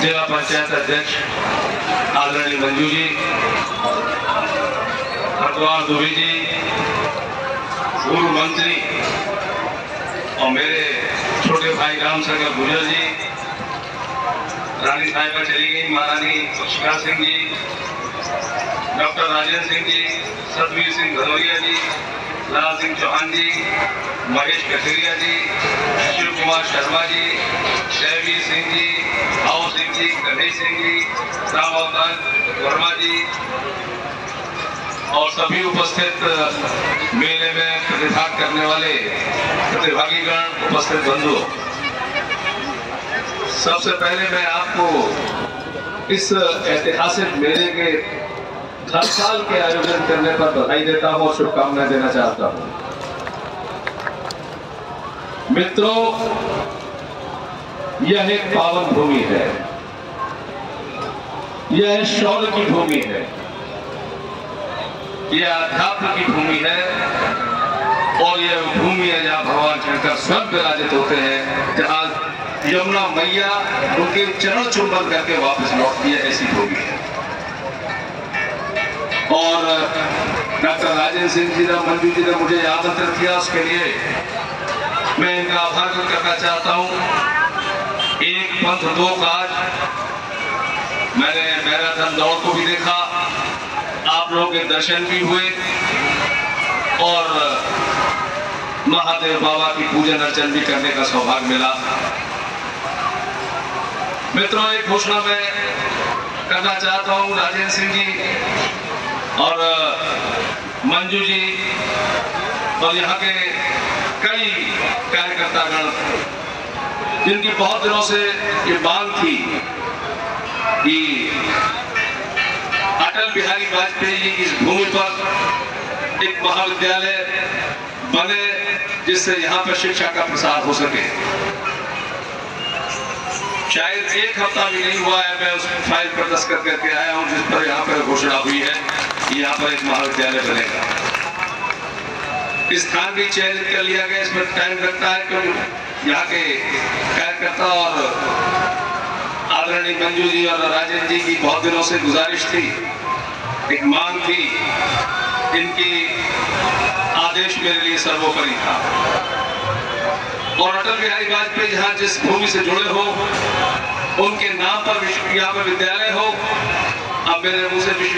जिला पंचायत अध्यक्ष आदरणीय मंजू जी हरद्वार दुबे जी, पूर्व मंत्री और मेरे छोटे भाई राम शंकर गुजर जी, रानी साहिबा चली गई, महारानी शिखा सिंह जी, डॉक्टर राजेंद्र सिंह जी, सतवीर सिंह भदौरिया जी लाल सिंह चौहान जी, महेश कथेरिया जी शिव कुमार शर्मा जी शैवीर सिंह जी भाव सिंह जी, गणेश सिंह जी राम अवतार वर्मा जी, और सभी उपस्थित, मेले में प्रतिभाग करने वाले प्रतिभागीगण, उपस्थित बंधु सबसे पहले मैं आपको इस ऐतिहासिक मेले के हर साल के आयोजन करने पर बधाई देता हूँ और शुभकामनाएँ देना चाहता हूँ। मित्रों, यह एक पावन भूमि है। यह शौर्य की भूमि है। यह अध्यात्म की भूमि है और यह भूमि है जहाँ भगवान शंकर स्वयं विराजित होते हैं, जहाँ यमुना मैया उनके चरण चुंबन करके वापस लौटती है, ऐसी भूमि है। और डॉक्टर राजेंद्र सिंह जी ने, मंजू जी ने मुझे आमंत्रित किया उसके लिए मैं इनका आभार करना चाहता हूँ। एक पंथ दो काज। मैंने मैराथन दौड़ को भी देखा। आप लोगों के दर्शन भी हुए। और महादेव बाबा की पूजन अर्चन भी करने का सौभाग्य मिला। मित्रों, एक घोषणा मैं करना चाहता हूँ। राजेंद्र सिंह जी और मंजू जी, और यहाँ के कई कार्यकर्तागण, जिनकी बहुत दिनों से ये मांग थी कि अटल बिहारी वाजपेयी जी की भूमि पर एक महाविद्यालय बने, जिससे यहाँ पर शिक्षा का प्रसार हो सके। शायद एक हफ़्ता भी नहीं हुआ है, मैं उस फ़ाइल पर दस्तखत करके आया हूँ, जिस पर यहाँ पर घोषणा हुई है। यहाँ पर एक महाविद्यालय बनेगा। स्थान भी चयनित कर लिया गया इसमें टाइम लगता है क्योंकि यहाँ के कार्यकर्ता और आदरणीय मंजू जी और राजेंद्र जी की बहुत दिनों से गुजारिश थी। एक मांग थी। इनकी आदेश मेरे लिए सर्वोपरि था। और अटल बिहारी वाजपेयी जहाँ जिस भूमि से जुड़े हो, उनके नाम पर यहाँ पर विद्यालय हो अब मेरे मुँह से विश्व